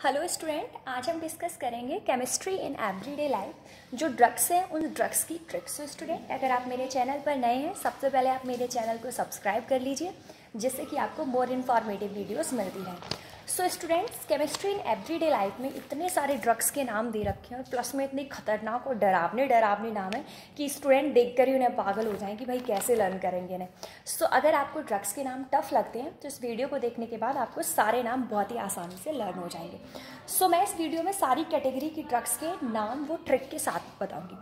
Hello student आज हम discuss करेंगे केमिस्ट्री इन एवरीडे लाइफ जो ड्रग्स हैं, उन ड्रग्स की ट्रिक्स तो स्टूडेंट अगर आप मेरे चैनल पर नए हैं, सबसे पहले आप मेरे चैनल को सब्सक्राइब कर लीजिए, जिससे कि आपको मोर इन्फॉर्मेटिव वीडियोस मिलती रहें। So students chemistry in everyday life में इतने सारे ड्रग्स के नाम दे रखे हैं और प्लस में इतने खतरनाक और डरावने डरावने नाम है कि स्टूडेंट देख कर ही उन्हें पागल हो जाएँ कि भाई कैसे लर्न करेंगे इन्हें। सो so, अगर आपको ड्रग्स के नाम टफ लगते हैं तो इस वीडियो को देखने के बाद आपको सारे नाम बहुत ही आसानी से लर्न हो जाएँगे। सो so, मैं इस वीडियो में सारी कैटेगरी की ड्रग्स के नाम वो ट्रिक के साथ बताऊँगी।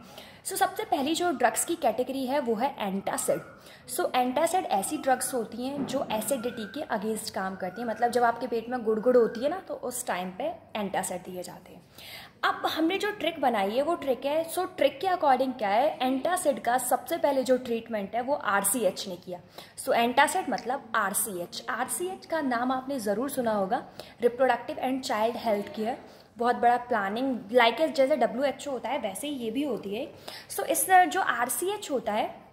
सो so, सबसे पहली जो ड्रग्स की कैटेगरी है वो है एंटासिड सो so, एंटासिड ऐसी ड्रग्स होती हैं जो एसिडिटी के अगेंस्ट काम करती हैं। मतलब जब आपके पेट में गुड़गुड़ होती है ना तो उस टाइम पे एंटासिड दिए जाते हैं। अब हमने जो ट्रिक बनाई है वो ट्रिक है सो so, ट्रिक के अकॉर्डिंग क्या है? एंटासिड का सबसे पहले जो ट्रीटमेंट है वो आरसीएच ने किया। सो so, एंटासिड मतलब आर सी का नाम आपने ज़रूर सुना होगा। Reproductive and child health care बहुत बड़ा प्लानिंग लाइक जैसे डब्ल्यू एच ओ होता है वैसे ही ये भी होती है। सो so, इस जो आर सी एच होता है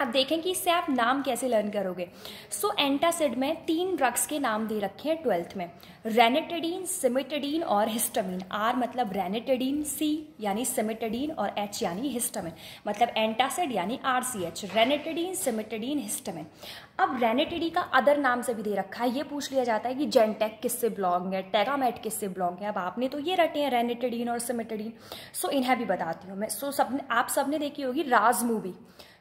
अब देखें कि इससे आप नाम कैसे लर्न करोगे। सो so, एंटासिड में तीन ड्रग्स के नाम दे रखे हैं ट्वेल्थ में। रेनेटेडीन सिमिटेडीन और हिस्टामिन आर मतलब रेनेटेडीन सी यानी सिमिटेडीन और एच यानी हिस्टामिन मतलब एंटासिड यानी R C H ranitidine cimetidine histamine अब रेनेटेडी का अदर नाम से भी दे रखा है। ये पूछ लिया जाता है कि जेंटेक किससे ब्लॉन्ग है? टेगामेट किससे ब्लॉन्ग है? अब आपने तो ये रटे हैं रेनेटेडीन और सिमिटेडीन सो so, इन्हें भी बताती हूँ मैं। सो so, सब आप सबने देखी होगी राज मूवी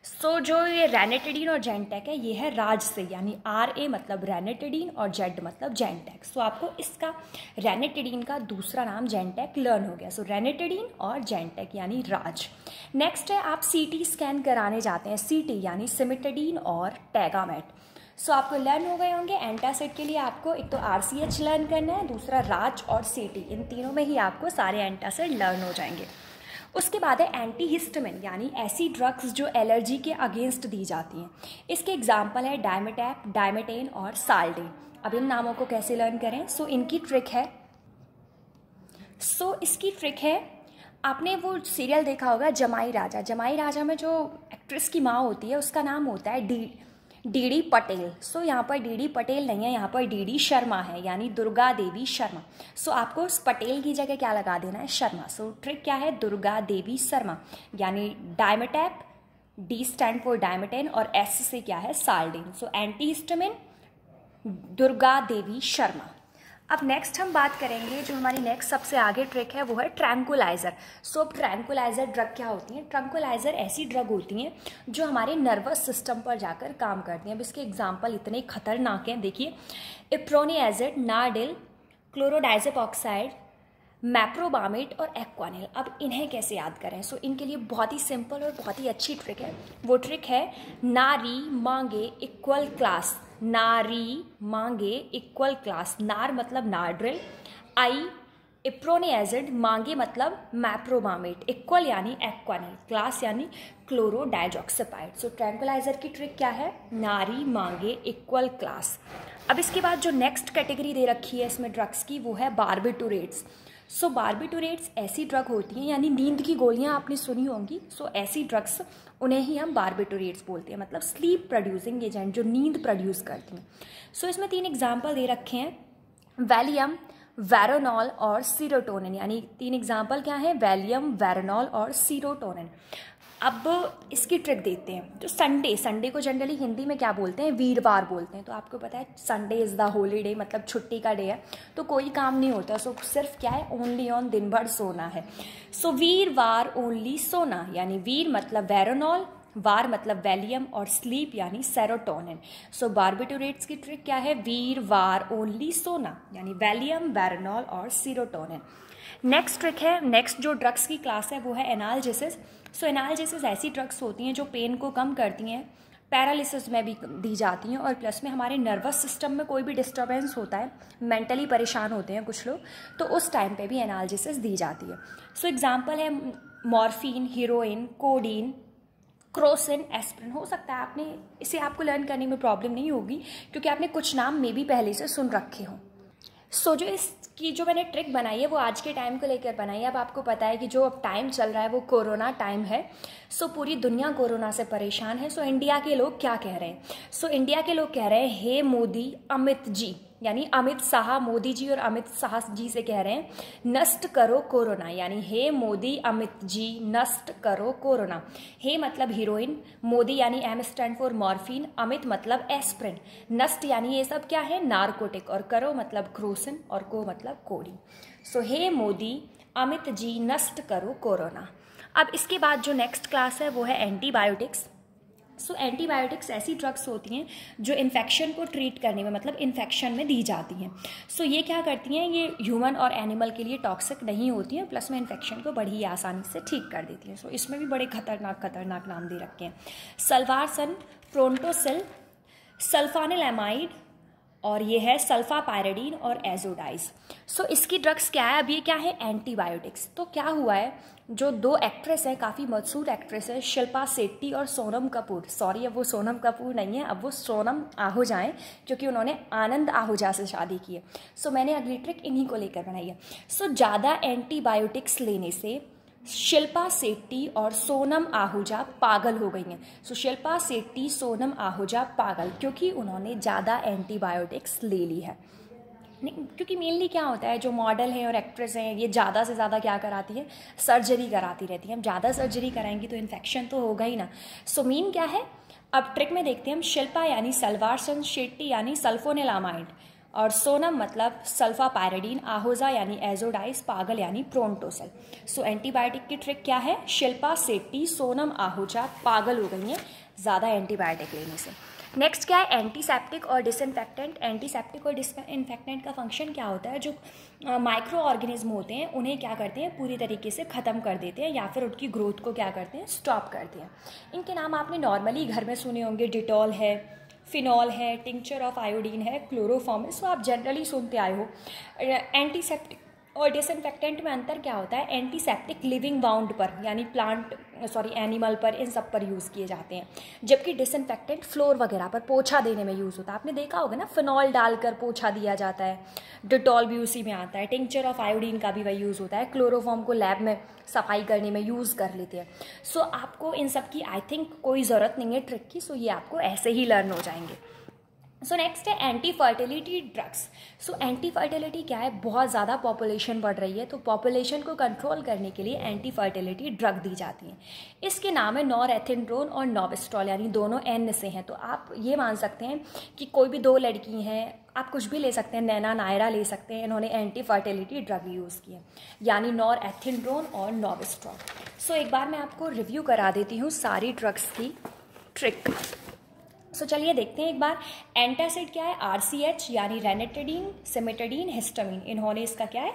सो so, जो ये रेनेटेडीन और जेंटेक है ये है राज से यानी आर ए मतलब रेनेटेडीन और जेड मतलब जेंटेक सो so, आपको इसका रेनेटेडीन का दूसरा नाम जेंटेक लर्न हो गया. सो so, रेनेटेडीन और जेंटेक यानी राज. नेक्स्ट है आप सीटी स्कैन कराने जाते हैं. सी टी यानी सिमिटेडीन और टैगामेट सो so, आपको लर्न हो गए होंगे. एंटासिड के लिए आपको एक तो आर लर्न करना है दूसरा राज और सीटी इन तीनों में ही आपको सारे एंटासिड लर्न हो जाएँगे. उसके बाद है एंटी हिस्टमिन यानी ऐसी ड्रग्स जो एलर्जी के अगेंस्ट दी जाती हैं। इसके एग्ज़ाम्पल है डायमेटैप डायमेटेन और साल्डेन अब इन नामों को कैसे लर्न करें? सो so, इनकी ट्रिक है। सो so, इसकी ट्रिक है आपने वो सीरियल देखा होगा जमाई राजा। जमाई राजा में जो एक्ट्रेस की माँ होती है उसका नाम होता है डी डीडी पटेल। सो यहाँ पर डीडी पटेल नहीं है यहाँ पर डीडी शर्मा है यानी दुर्गा देवी शर्मा। सो so, आपको उस पटेल की जगह क्या लगा देना है? शर्मा। सो so, ट्रिक क्या है? दुर्गा देवी शर्मा यानी Dimetapp D stand for Dimetane और एस से क्या है? Seldane. So anti Durga Devi Sharma. अब नेक्स्ट हम बात करेंगे जो हमारी नेक्स्ट सबसे आगे ट्रिक है वो है ट्रैंकुलाइज़र सो अब ट्रैंकुलाइज़र ड्रग क्या होती हैं? ट्रैंकुलाइज़र ऐसी ड्रग होती हैं जो हमारे नर्वस सिस्टम पर जाकर काम करती हैं। अब इसके एग्ज़ाम्पल इतने खतरनाक हैं। देखिए इप्रोनी एजिड नाडिल क्लोरोडाइजप ऑक्साइड मैप्रोबामेट और एक्वानिल। अब इन्हें कैसे याद करें? सो so, इनके लिए बहुत ही सिंपल और बहुत ही अच्छी ट्रिक है। वो ट्रिक है नारी मांगे इक्वल क्लास नारी मांगे इक्वल क्लास नार मतलब नार्ड्रिल आई इप्रोने एजिड मांगे मतलब मैप्रोमामेट। इक्वल यानी एक्वानिल क्लास यानी क्लोरो डाइजॉक्सिपाइड सो ट्रैंकुलाइजर की ट्रिक क्या है? नारी मांगे इक्वल क्लास अब इसके बाद जो नेक्स्ट कैटेगरी दे रखी है इसमें ड्रग्स की, वो है बारबिटोरेट्स सो बारबिटोरेट्स ऐसी ड्रग होती हैं यानी नींद की गोलियाँ आपने सुनी होंगी सो so, ऐसी ड्रग्स उन्हें ही हम बारबिटोरेट्स बोलते हैं मतलब स्लीप प्रोड्यूसिंग एजेंट जो नींद प्रोड्यूस करती हैं। सो so, इसमें तीन एग्ज़ाम्पल दे रखे हैं वैलियम वैरोनॉल और सीरोटोनिन यानी तीन एग्ज़ाम्पल क्या है? वैलियम वैरोनॉल और सीरोटोनिन अब इसकी ट्रिक देते हैं। तो संडे संडे को जनरली हिंदी में क्या बोलते हैं? वीरवार बोलते हैं। तो आपको पता है Sunday is the holy day मतलब छुट्टी का डे है। तो कोई काम नहीं होता। सो सिर्फ़ क्या है? ओनली ऑन दिन भर सोना है। सो वीरवार ओनली सोना, यानी वीर मतलब वेरोनॉल वार मतलब वैलियम और स्लीप यानी सेरोटोनिन। सो बारबिटोरेट्स की ट्रिक क्या है? वीर वार ओनली सोना यानी वैलियम वैरनॉल और सीरोटोनिन नेक्स्ट ट्रिक है नेक्स्ट जो ड्रग्स की क्लास है वो है एनालजेसिस सो एनालजेसिस ऐसी ड्रग्स होती हैं जो पेन को कम करती हैं पैरालिसिस में भी दी जाती हैं और प्लस में हमारे नर्वस सिस्टम में कोई भी डिस्टर्बेंस होता है मेंटली परेशान होते हैं कुछ लोग तो उस टाइम पे भी एनालजेसिस दी जाती है। सो so, एग्जांपल है morphine heroin codeine crocin aspirin हो सकता है आपने इसे आपको लर्न करने में प्रॉब्लम नहीं होगी क्योंकि आपने कुछ नाम मे भी पहले से सुन रखे हों। सो so, जो इसकी जो मैंने ट्रिक बनाई है वो आज के टाइम को लेकर बनाई है। अब आपको पता है कि जो अब टाइम चल रहा है वो कोरोना टाइम है। सो so, पूरी दुनिया कोरोना से परेशान है। सो so, इंडिया के लोग क्या कह रहे हैं? सो so, इंडिया के लोग कह रहे हैं हे मोदी अमित जी यानी अमित शाह, मोदी जी और अमित शाह जी से कह रहे हैं, नष्ट करो कोरोना। यानी हे मोदी, अमित जी, नष्ट करो कोरोना। हे मतलब हीरोइन, मोदी यानी M stand for morphine Amit मतलब एस्प्रिन नष्ट यानी ये सब क्या है? नारकोटिक और करो मतलब क्रोसिन और को मतलब कोड़ी सो हे मोदी, अमित जी, नष्ट करो कोरोना। अब इसके बाद जो नेक्स्ट क्लास है, वो है एंटीबायोटिक्स सो so, एंटीबायोटिक्स ऐसी ड्रग्स होती हैं जो इन्फेक्शन को ट्रीट करने में मतलब इन्फेक्शन में दी जाती हैं। सो so, ये क्या करती हैं? ये ह्यूमन और एनिमल के लिए टॉक्सिक नहीं होती हैं प्लस में इन्फेक्शन को बड़ी ही आसानी से ठीक कर देती हैं। सो so, इसमें भी बड़े खतरनाक खतरनाक नाम दे रखे हैं। सलवार सन प्रोटोसिल सल्फानिल एमाइड और ये है सल्फा पैराडीन और एजोडाइज सो so, इसकी ड्रग्स क्या है? अब ये क्या है? एंटीबायोटिक्स तो क्या हुआ है? जो दो एक्ट्रेस हैं काफ़ी मशहूर एक्ट्रेस है शिल्पा सेट्टी और सोनम कपूर। सॉरी अब वो सोनम कपूर नहीं है अब वो सोनम आहूजा हैं क्योंकि उन्होंने आनंद आहूजा से शादी की है। सो so, मैंने अगली ट्रिक इन्हीं को लेकर बनाई है। सो so, ज़्यादा एंटीबायोटिक्स लेने से शिल्पा सेट्टी और सोनम आहूजा पागल हो गई हैं। सो so, शिल्पा सेट्टी सोनम आहूजा पागल क्योंकि उन्होंने ज़्यादा एंटीबायोटिक्स ले ली है। क्योंकि मेनली क्या होता है जो मॉडल हैं और एक्ट्रेस हैं ये ज़्यादा से ज़्यादा क्या कराती है? सर्जरी कराती रहती है। हम ज़्यादा सर्जरी कराएँगी तो इन्फेक्शन तो होगा ही ना। सो मीन क्या है? अब ट्रिक में देखते हैं हम शिल्पा यानी सलवार सन शेट्टी यानी सल्फोनिलामाइड। और सोनम मतलब सल्फा पैराडीन आहोजा यानी एजोडाइस पागल यानी प्रोन्टोसल सो एंटीबायोटिक की ट्रिक क्या है? शिल्पा सेट्टी, सोनम, आहूजा, पागल हो गई हैं। ज़्यादा एंटीबायोटिक लेने से। नेक्स्ट क्या है? एंटीसेप्टिक और डिसइनफेक्टेंट एंटीसेप्टिक और डिसइनफेक्टेंट का फ़ंक्शन क्या होता है? जो माइक्रो ऑर्गेनिज्म होते हैं, उन्हें क्या करते हैं? पूरी तरीके से ख़त्म कर देते हैं या फिर उनकी ग्रोथ को क्या करते हैं? स्टॉप करते हैं। इनके नाम आपने नॉर्मली घर में सुने होंगे डिटॉल है फिनॉल है टिंक्चर ऑफ़ आयोडीन है क्लोरोफॉर्म सो आप जनरली सुनते आए हो। एंटीसेप्टिक और डिसइनफेक्टेंट में अंतर क्या होता है? एंटीसेप्टिक लिविंग बाउंड पर यानी प्लांट सॉरी एनिमल पर इन सब पर यूज़ किए जाते हैं। जबकि डिसइनफेक्टेंट फ्लोर वगैरह पर पोछा देने में यूज़ होता है। आपने देखा होगा ना फिनॉल डालकर पोछा दिया जाता है। डिटॉल भी उसी में आता है। टिंक्चर ऑफ़ आयोडीन का भी वही यूज़ होता है। क्लोरोफॉर्म को लैब में सफ़ाई करने में यूज़ कर लेते हैं। सो so, आपको इन सब की आई थिंक कोई ज़रूरत नहीं है ट्रिक की। सो so, ये आपको ऐसे ही लर्न हो जाएँगे। सो नेक्स्ट है anti fertility drugs so anti fertility क्या है? बहुत ज़्यादा पॉपुलेशन बढ़ रही है तो पॉपुलेशन को कंट्रोल करने के लिए एंटी फर्टिलिटी ड्रग दी जाती हैं। इसके नाम है नॉर एथिनड्रोन और नोविस्ट्रॉल यानी दोनों एन से हैं। तो आप ये मान सकते हैं कि कोई भी दो लड़की हैं, आप कुछ भी ले सकते हैं, नैना, नायरा ले सकते हैं, इन्होंने एंटी फर्टिलिटी ड्रग यूज़ किए यानी नॉर एथिनड्रोन और नोविस्ट्रॉल सो एक बार मैं आपको रिव्यू करा देती हूँ सारी ड्रग्स की ट्रिक सो so, चलिए देखते हैं एक बार। एंटासिड क्या है? आर सी एच यानी रेनेटेडीन सिमेटेडीन हिस्टामिन इन्होंने इसका क्या है?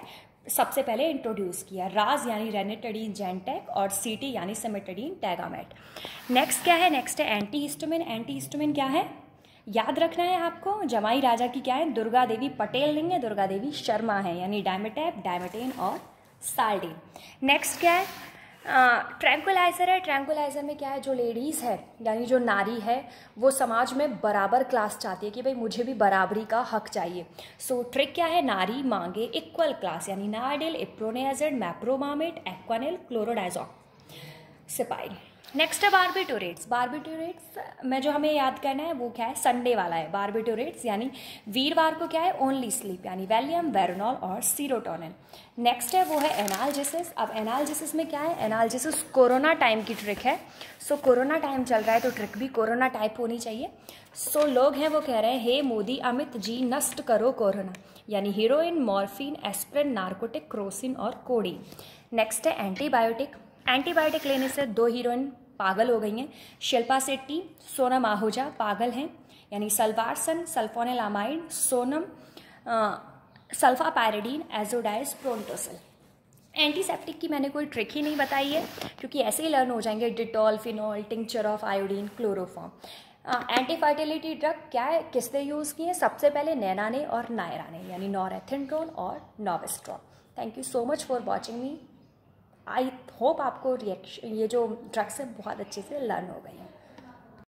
सबसे पहले इंट्रोड्यूस किया। राज यानी रेनेटेडीन जेंटेक और सीटी यानी सिमेटेडीन टैगामेट नेक्स्ट क्या है? नेक्स्ट है एंटी हिस्टोमिन एंटी हिस्टोमिन क्या है? याद रखना है आपको जमाई राजा की क्या है? दुर्गा देवी पटेल नहीं है दुर्गा देवी शर्मा है यानी डायमेटैप डायमेटेन और साल्डीन नेक्स्ट क्या है? ट्रैंकुलाइज़र है ट्रैंकुलाइज़र में क्या है जो लेडीज़ है यानी जो नारी है वो समाज में बराबर क्लास चाहती है कि भाई मुझे भी बराबरी का हक चाहिए। सो so, ट्रिक क्या है? नारी मांगे इक्वल क्लास यानी नारडिल इप्रोनेजड मैप्रोमामेट एक्वानिल क्लोरोडाइजॉक सिपाही नेक्स्ट है बारबिटोरेट्स बारबिटोरेट्स में जो हमें याद करना है वो क्या है? संडे वाला है. बारबिटोरेट्स यानी वीरवार को क्या है? ओनली स्लीप यानी वैलियम वेरोनॉल और सीरोटोनिन नेक्स्ट है वो है एनालजिसिस अब एनालजिसिस में क्या है? एनालजिसिस कोरोना टाइम की ट्रिक है. सो कोरोना टाइम चल रहा है तो ट्रिक भी कोरोना टाइप होनी चाहिए. सो so, लोग हैं वो कह रहे हैं हे मोदी अमित जी नष्ट करो कोरोना. यानी heroin morphine aspirin narcotic crocin और कोडी नेक्स्ट है एंटीबायोटिक एंटीबायोटिक लेने से दो हीरोइन पागल हो गई हैं। शिल्पा सेट्टी सोनम आहूजा पागल हैं। यानी Salvarsan sulfanilamide, Sonam sulfapyridine azo dyes Prontosil. Antiseptic की मैंने कोई ट्रिक ही नहीं बताई है, क्योंकि ऐसे ही लर्न हो जाएँगे Dettol, phenol tincture of iodine chloroform anti fertility drug क्या है? किसने यूज़ किए सबसे पहले नैना ने और नायरा ने यानी नॉरेथिनड्रोन और Novestrol thank you so much for watching me I hope आपको रिएक्शन ये जो ड्रग्स है बहुत अच्छे से लर्न हो गई हैं।